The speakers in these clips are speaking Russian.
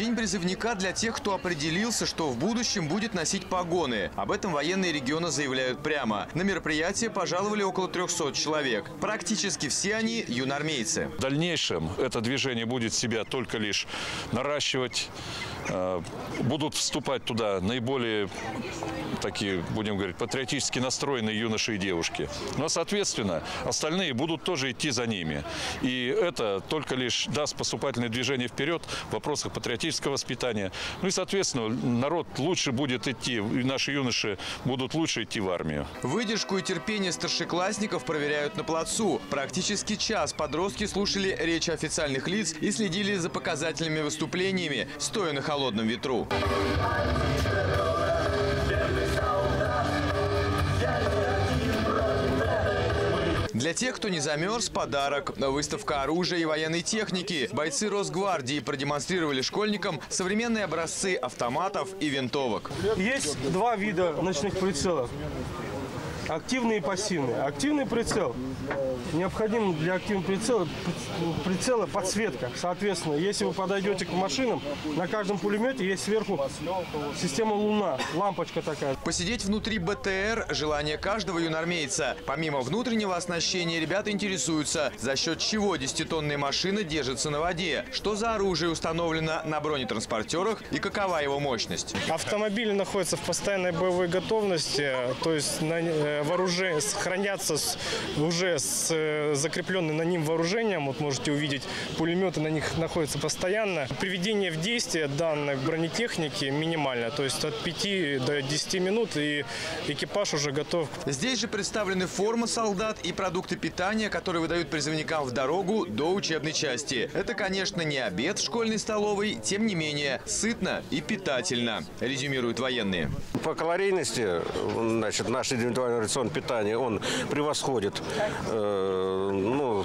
День призывника для тех, кто определился, что в будущем будет носить погоны. Об этом военные региона заявляют прямо. На мероприятие пожаловали около 300 человек. Практически все они юнормейцы. В дальнейшем это движение будет себя только лишь наращивать. Э, Будут вступать туда наиболее такие, будем говорить, патриотически настроенные юноши и девушки. Но, соответственно, остальные будут тоже идти за ними. И это только лишь даст поступательное движение вперед в вопросах патриотического воспитания. Ну и, соответственно, народ лучше будет идти, и наши юноши будут лучше идти в армию. Выдержку и терпение старшеклассников проверяют на плацу. Практически час подростки слушали речи официальных лиц и следили за показательными выступлениями, стоя на холодном ветру. Для тех, кто не замерз, подарок. Выставка оружия и военной техники. Бойцы Росгвардии продемонстрировали школьникам современные образцы автоматов и винтовок. Есть два вида ночных прицелов. Активный и пассивный. Активный прицел. Необходим для активного прицела, прицела подсветка. Соответственно, если вы подойдете к машинам, на каждом пулемете есть сверху система Луна, лампочка такая. Посидеть внутри БТР – желание каждого юнормейца. Помимо внутреннего оснащения, ребята интересуются, за счет чего десятитонная машина держится на воде, что за оружие установлено на бронетранспортерах и какова его мощность. Автомобили находятся в постоянной боевой готовности, то есть на э, вооружение хранятся с- уже с э, закрепленным на ним вооружением. Вот можете увидеть, пулеметы на них находятся постоянно. Приведение в действие данной бронетехники минимально, то есть от 5 до 10 минут, и экипаж уже готов Здесь же представлены форма солдат и продукты питания, которые выдают призывникам в дорогу до учебной части. Это, конечно, не обед в школьной столовой, тем не менее, сытно и питательно, резюмируют военные. По калорийности, значит, наш индивидуальный рацион питания, он превосходит э, ну,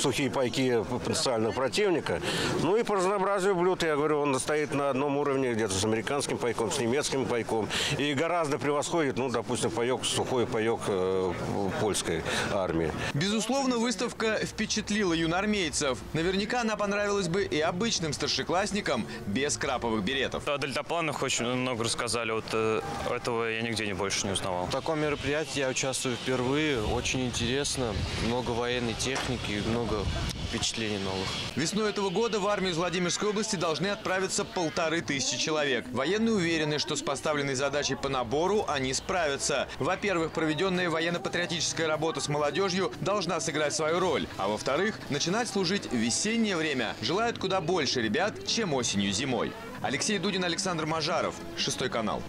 сухие пайки потенциального противника. Ну и по разнообразию блюд, я говорю, он стоит на одном уровне где-то с американским пайком, с немецким пайком. И гораздо превосходит, ну, допустим, паек, сухой паек э, польской армии. Безусловно, выставка впечатлила юнормейцев. Наверняка она понравилась бы и обычным старшеклассникам без краповых беретов. О дельтапланах очень много рассказали. Вот э, этого я нигде не больше не узнавал. В таком мероприятии я участвую впервые. Очень интересно. Много военной техники, много впечатлений новых. Весной этого года в армию из Владимирской области должны отправиться полторы тысячи человек. Военные уверены, что с поставленной задачей по набору они справятся. Во-первых, проведенная военно-патриотическая работа с молодежью должна сыграть свою роль. А во-вторых, начинать служить весеннее время желают куда больше ребят, чем осенью-зимой. Алексей Дудин, Александр Мажаров. Шестой канал.